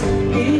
He